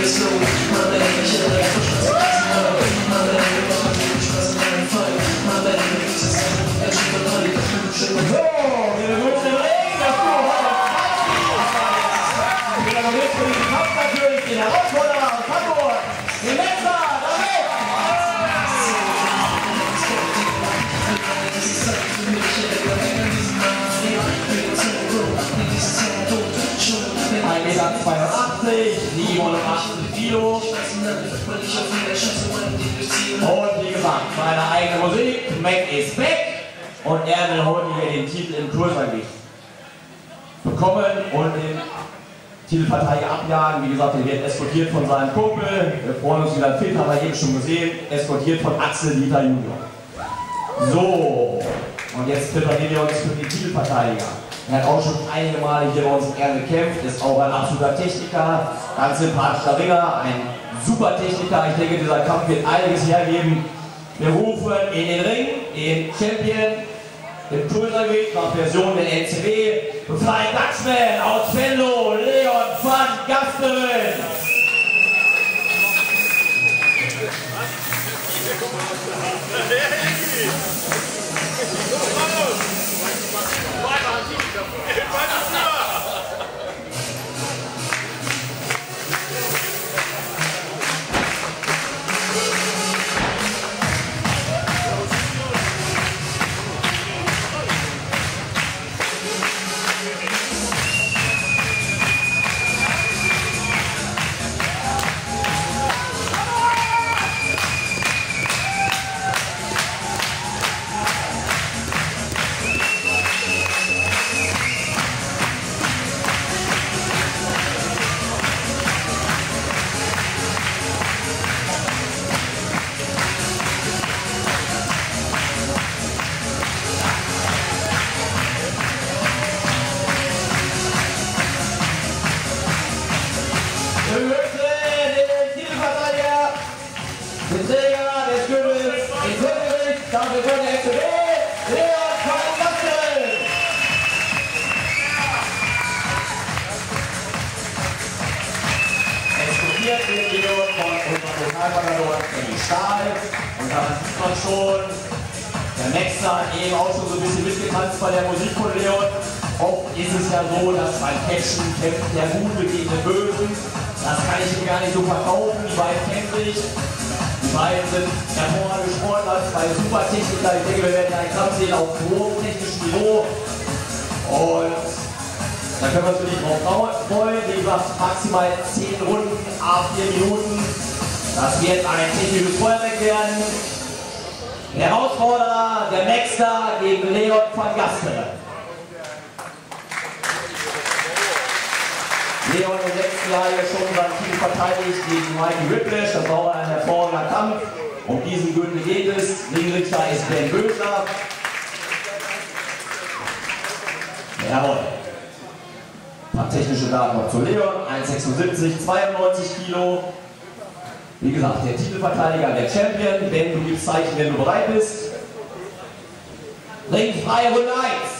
There's no seine eigene Musik, Mac is back und er will heute hier den Titel im Kursangriff bekommen und den Titelverteidiger abjagen. Wie gesagt, er wird eskortiert von seinem Kumpel, wir freuen uns wieder fit, haben wir eben schon gesehen, eskortiert von Axel Dieter Junior. So, und jetzt präparieren wir uns für den Titelverteidiger. Er hat auch schon einige Male hier bei uns im Ehren gekämpft, ist auch ein absoluter Techniker, ganz sympathischer Ringer, ein super Techniker. Ich denke, dieser Kampf wird einiges hergeben. Wir rufen in den Ring, den Champion, den Pulverweg nach Version der NCW, Flying Dutchman aus Venlo, Leon van Gasteren. einfach da in die Stahl und da sieht man schon, der Maxer hat eben auch schon so ein bisschen mitgetanzt bei der Musik von Leon. Oft ist es ja so, dass beim Catchen kämpft der Gute gegen den Bösen. Das kann ich ihm gar nicht so verkaufen, die beiden kennen sich. Die beiden sind hervorragende Sportler, zwei Supertechniker. Ich denke, wir werden einen Kampf sehen auf hohem technischen Niveau. Und da können wir uns wirklich drauf freuen. Wie gesagt, maximal 10 Runden, A4 Minuten. Das wird ein technisches Feuerwerk werden. Der Herausforderer, der Maxter gegen Leon van Gastel. Leon im letzten Jahr hier schon sein Team verteidigt gegen Mikey Whiplash. Das war ein hervorragender Kampf. Um diesen Gürtel geht es. Ringrichter ist Ben Böscher. Jawohl. Ein paar technische Daten noch zu Leon. 1,76, 92 Kilo. Wie gesagt, der Titelverteidiger, der Champion, denn du gibst Zeichen, wenn du bereit bist. Ring frei Runde 1.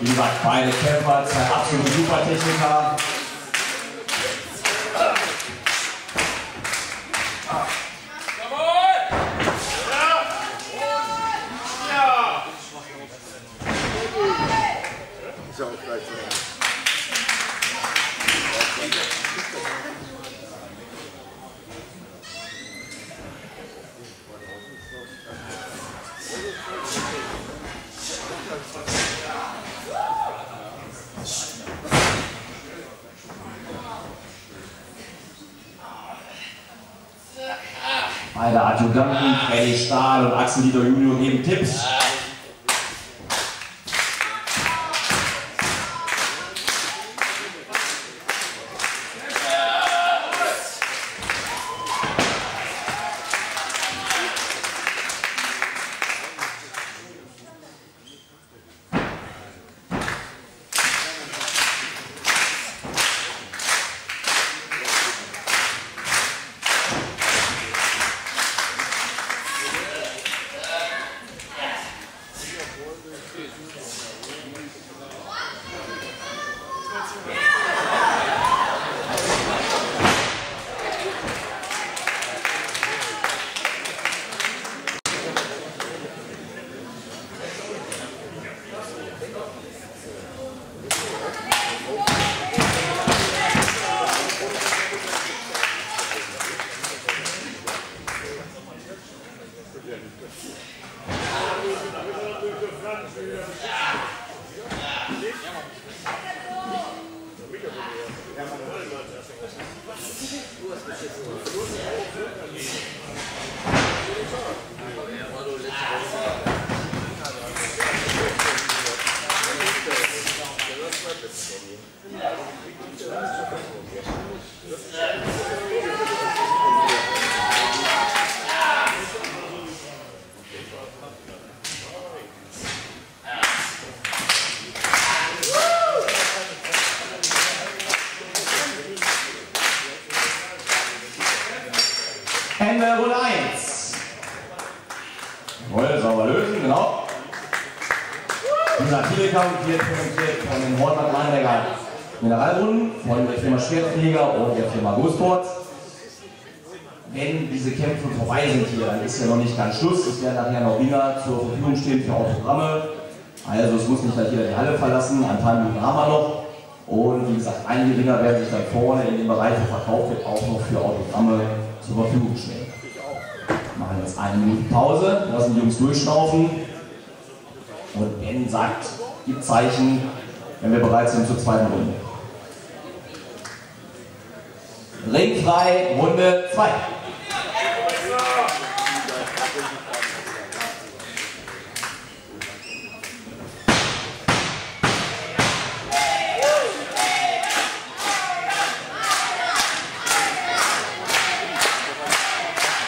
Wie gesagt, beide Kämpfer, zwei absolute Supertechniker. Beide Adjutanten, Freddy Stahl und Axel Dieter Junior geben Tipps. precious love. Hände Runde 1. Jawohl, sauber lösen, genau. Dieser Telekom wird präsentiert von den Hortmann Meinberger Mineralbrunnen, von der Firma Schwertflieger und der Firma Go Wenn diese Kämpfe vorbei sind hier, dann ist ja noch nicht ganz Schluss. Es werden nachher noch Ringer zur Verfügung stehen für Autogramme. Also es muss nicht gleich jeder die Halle verlassen, ein paar Minuten haben wir noch. Und wie gesagt, einige Ringer werden sich dann vorne in dem Bereich, verkauft auch noch für Autogramme zur Verfügung stellen. Wir machen jetzt eine Minute Pause, lassen die Jungs durchschnaufen. Und Ben sagt, gibt Zeichen, wenn wir bereit sind zur zweiten Runde. Ringfrei, Runde 2.